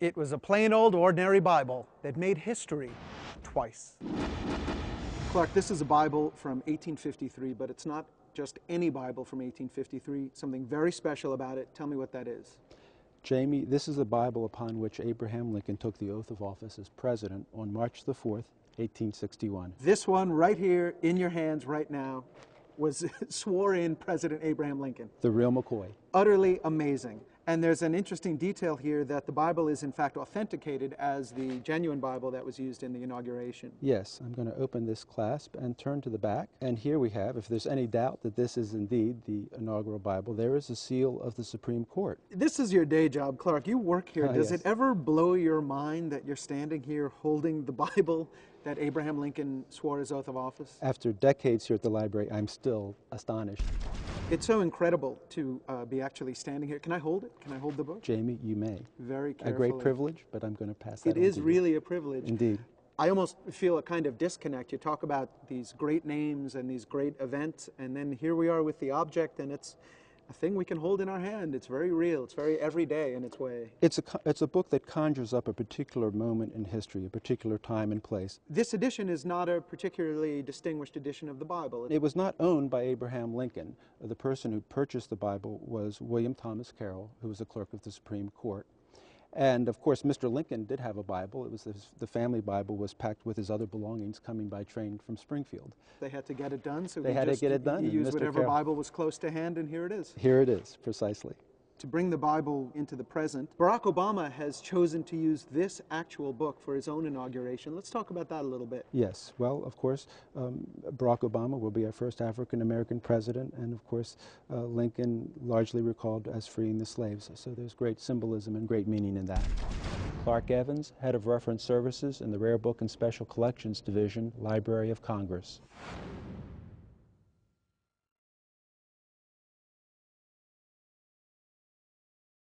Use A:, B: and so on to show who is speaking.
A: It was a plain old ordinary Bible that made history twice. Clark, this is a Bible from 1853, but it's not just any Bible from 1853. Something very special about it. Tell me what that is.
B: Jamie, this is the Bible upon which Abraham Lincoln took the oath of office as president on March the 4th, 1861.
A: This one right here in your hands right now was swore in President Abraham Lincoln.
B: The real McCoy.
A: Utterly amazing. And there's an interesting detail here that the Bible is in fact authenticated as the genuine Bible that was used in the inauguration.
B: Yes, I'm going to open this clasp and turn to the back. And here we have, if there's any doubt that this is indeed the inaugural Bible, there is a seal of the Supreme Court.
A: This is your day job, Clark. You work here.
B: Ah,
A: Does
B: yes.
A: it ever blow your mind that you're standing here holding the Bible that Abraham Lincoln swore his oath of office?
B: After decades here at the library, I'm still astonished.
A: It's so incredible to uh, be actually standing here. Can I hold it? Can I hold the book?
B: Jamie, you may.
A: Very carefully.
B: A great privilege, but I'm going to pass that
A: It
B: on
A: is
B: to you.
A: really a privilege.
B: Indeed.
A: I almost feel a kind of disconnect. You talk about these great names and these great events, and then here we are with the object, and it's a thing we can hold in our hand. It's very real. It's very everyday in its way.
B: It's a, it's a book that conjures up a particular moment in history, a particular time and place.
A: This edition is not a particularly distinguished edition of the Bible.
B: It was not owned by Abraham Lincoln. The person who purchased the Bible was William Thomas Carroll, who was a clerk of the Supreme Court. And of course, Mr. Lincoln did have a Bible. It was his, the family Bible was packed with his other belongings coming by train from Springfield.
A: They had to get it done, so
B: They had to get it done,
A: You
B: and
A: use whatever
B: Carroll-
A: Bible was close to hand, and here it is.
B: Here it is, precisely.
A: To bring the Bible into the present, Barack Obama has chosen to use this actual book for his own inauguration. Let's talk about that a little bit.
B: Yes, well, of course, um, Barack Obama will be our first African American president, and of course, uh, Lincoln largely recalled as freeing the slaves. So there's great symbolism and great meaning in that. Clark Evans, Head of Reference Services in the Rare Book and Special Collections Division, Library of Congress.